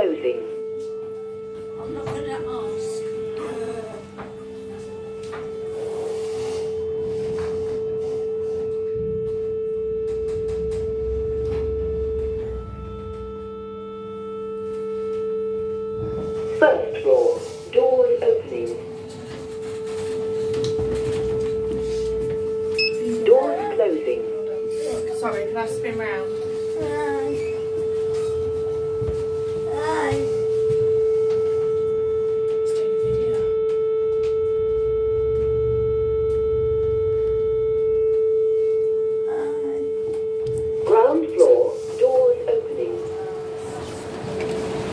Closing. I'm not going to ask. First floor. Doors opening. Doors closing. Sorry, can I spin round?